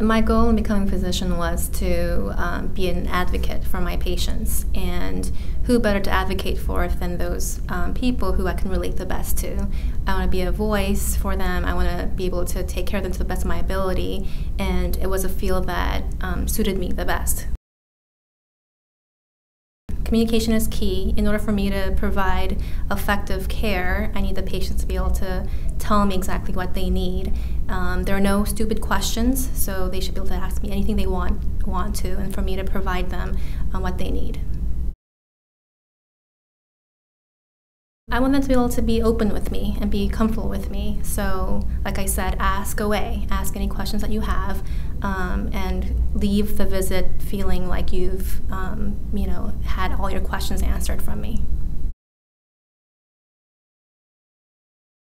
My goal in becoming a physician was to um, be an advocate for my patients, and who better to advocate for than those um, people who I can relate the best to. I want to be a voice for them. I want to be able to take care of them to the best of my ability, and it was a field that um, suited me the best. Communication is key. In order for me to provide effective care, I need the patients to be able to tell me exactly what they need. Um, there are no stupid questions, so they should be able to ask me anything they want want to, and for me to provide them uh, what they need. I want them to be able to be open with me and be comfortable with me. So, like I said, ask away, ask any questions that you have, um, and leave the visit feeling like you've, um, you know, had all your questions answered from me.